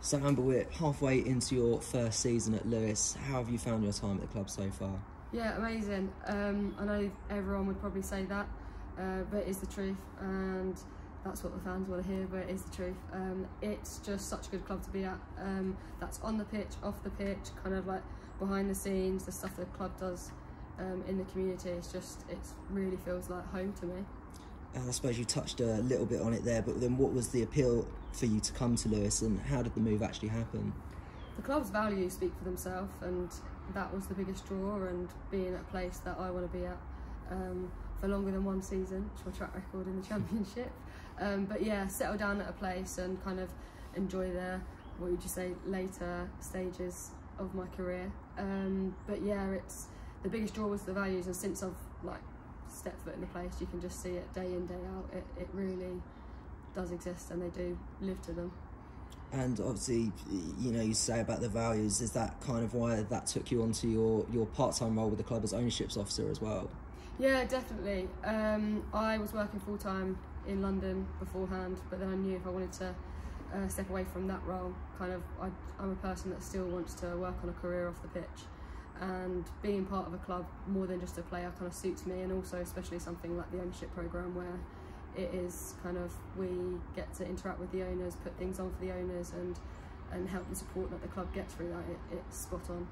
So Amber, we're halfway into your first season at Lewes. How have you found your time at the club so far? Yeah, amazing. Um, I know everyone would probably say that, uh, but it is the truth, and that's what the fans want to hear. But it is the truth. Um, it's just such a good club to be at. Um, that's on the pitch, off the pitch, kind of like behind the scenes, the stuff the club does um, in the community. It's just, it really feels like home to me. And I suppose you touched a little bit on it there, but then what was the appeal for you to come to Lewes and how did the move actually happen? The club's values speak for themselves, and that was the biggest draw. And being at a place that I want to be at um, for longer than one season, my track record in the championship. Um, but yeah, settle down at a place and kind of enjoy the what would you say later stages of my career. Um, but yeah, it's the biggest draw was the values, and since I've like stepped foot in the place, you can just see it day in day out. It it really does exist, and they do live to them. And obviously, you know, you say about the values. Is that kind of why that took you onto your your part time role with the club as ownerships officer as well? Yeah, definitely. Um, I was working full time in London beforehand, but then I knew if I wanted to uh, step away from that role, kind of, I, I'm a person that still wants to work on a career off the pitch. And being part of a club more than just a player kind of suits me, and also especially something like the ownership program where it is kind of we get to interact with the owners, put things on for the owners, and and help the support that the club gets through that. It, it's spot on.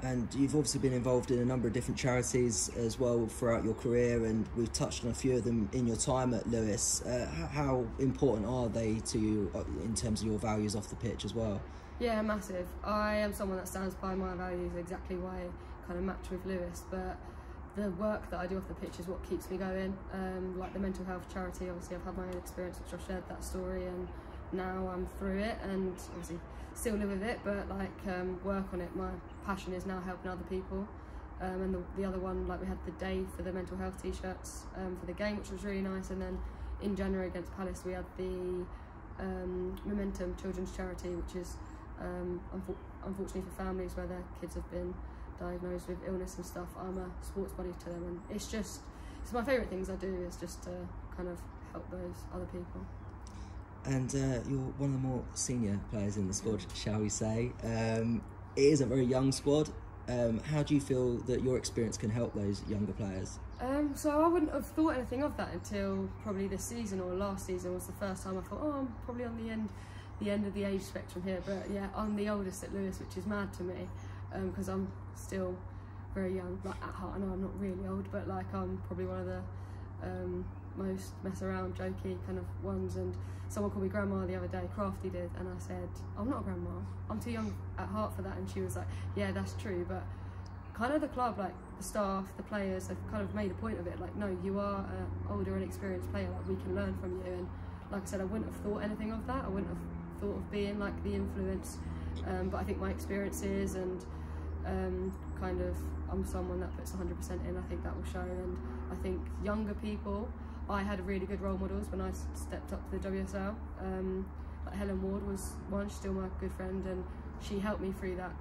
And you've obviously been involved in a number of different charities as well throughout your career, and we've touched on a few of them in your time at Lewes. Uh, how important are they to you uh, in terms of your values off the pitch as well? Yeah, massive. I am someone that stands by my values exactly why I kind of match with Lewes, but the work that I do off the pitch is what keeps me going. Um, like the mental health charity, obviously I've had my own experience, which I've shared that story, and now I'm through it, and obviously still live with it, but like um, work on it. My passion is now helping other people. Um, and the, the other one, like we had the day for the mental health t-shirts um, for the game, which was really nice. And then in January against Palace, we had the um, Momentum Children's Charity, which is um, unfo unfortunately for families where their kids have been diagnosed with illness and stuff. I'm a sports buddy to them, and it's just it's my favourite things I do is just to kind of help those other people. And uh, you're one of the more senior players in the squad, shall we say? Um, it is a very young squad. Um, how do you feel that your experience can help those younger players? Um, so I wouldn't have thought anything of that until probably this season or last season was the first time I thought, oh, I'm probably on the end, the end of the age spectrum here. But yeah, I'm the oldest at Lewes, which is mad to me because um, I'm still very young. Like at heart, I know I'm not really old, but like I'm probably one of the um, most mess around, jokey kind of ones. And someone called me grandma the other day, Crafty did, and I said, I'm not a grandma. I'm too young at heart for that. And she was like, Yeah, that's true, but kind of the club, like the staff, the players, have kind of made a point of it. Like, no, you are an older and experienced player. Like, we can learn from you. And like I said, I wouldn't have thought anything of that. I wouldn't have thought of being like the influence. Um, but I think my experiences and um, kind of I'm someone that puts 100% in. I think that will show. And I think younger people, I had a really good role models when I stepped up to the WSL. Um, like Helen Ward was one, she's still my good friend, and she helped me through that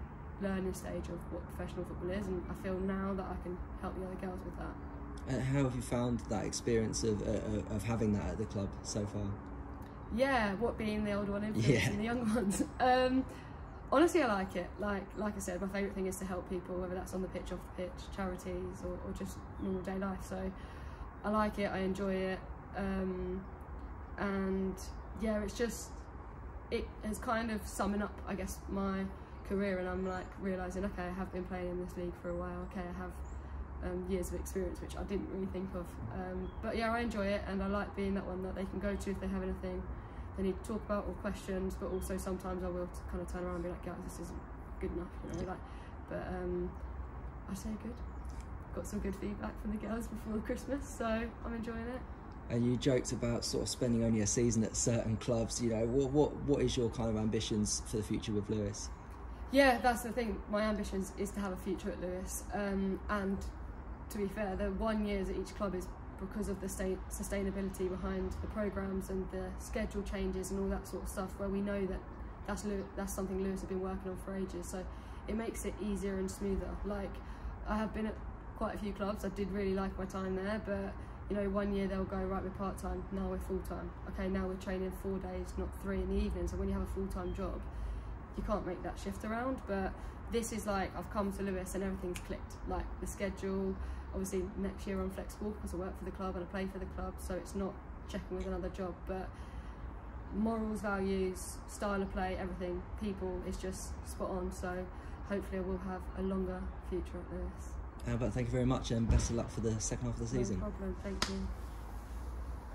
learning stage of what professional football is. And I feel now that I can help the other girls with that. And how have you found that experience of, uh, of having that at the club so far? Yeah, what being the older one influencing yeah. the younger ones. Um, honestly, I like it. Like like I said, my favourite thing is to help people, whether that's on the pitch, off the pitch, charities, or, or just normal day life. So I like it. I enjoy it, um, and yeah, it's just it is kind of summing up, I guess, my career, and I'm like realizing, okay, I have been playing in this league for a while. Okay, I have um, years of experience, which I didn't really think of. Um, but yeah, I enjoy it, and I like being that one that they can go to if they have anything they need to talk about or questions. But also sometimes I will kind of turn around and be like, guys, this isn't good enough, you know. Like, but um, I say good. Got some good feedback from the girls before Christmas, so I'm enjoying it. And you joked about sort of spending only a season at certain clubs. You know, what what what is your kind of ambitions for the future with Lewes Yeah, that's the thing. My ambitions is to have a future at Lewes um, and to be fair, the one years at each club is because of the state sustainability behind the programs and the schedule changes and all that sort of stuff. Where we know that that's that's something Lewes have been working on for ages, so it makes it easier and smoother. Like I have been at quite a few clubs. I did really like my time there, but you know, one year they'll go right, we're part time. Now we're full time. Okay, now we're training four days, not three in the evening. So when you have a full time job, you can't make that shift around. But this is like I've come to Lewes and everything's clicked. Like the schedule. Obviously, next year I'm flexible because I work for the club and I play for the club, so it's not checking with another job. But morals, values, style of play, everything, people is just spot on. So hopefully, I will have a longer future at this. Uh, but thank you very much and best of luck for the second half of the season. No problem. Thank you.